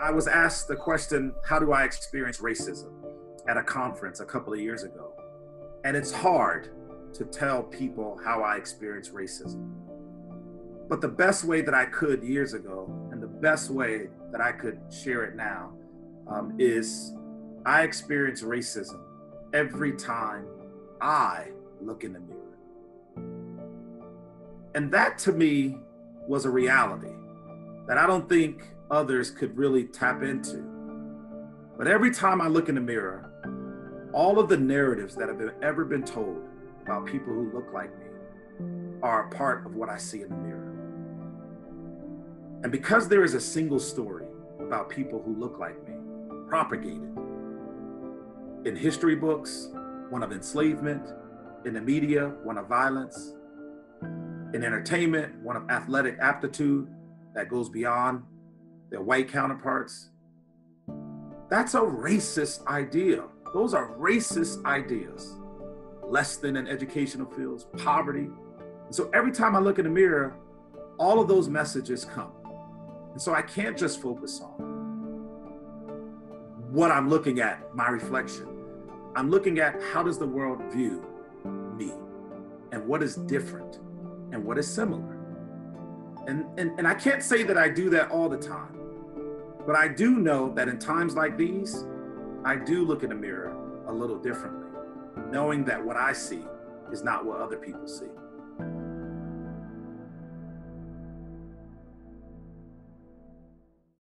I was asked the question, How do I experience racism? at a conference a couple of years ago. And it's hard to tell people how I experience racism. But the best way that I could years ago, and the best way that I could share it now, um, is I experience racism every time I look in the mirror. And that to me was a reality that I don't think others could really tap into. But every time I look in the mirror, all of the narratives that have been, ever been told about people who look like me are a part of what I see in the mirror. And because there is a single story about people who look like me propagated in history books, one of enslavement, in the media, one of violence, in entertainment, one of athletic aptitude that goes beyond their white counterparts. That's a racist idea. Those are racist ideas. Less than in educational fields, poverty. And so every time I look in the mirror, all of those messages come. And so I can't just focus on what I'm looking at, my reflection. I'm looking at how does the world view me and what is different and what is similar. And, and, and I can't say that I do that all the time, but I do know that in times like these, I do look in the mirror a little differently, knowing that what I see is not what other people see.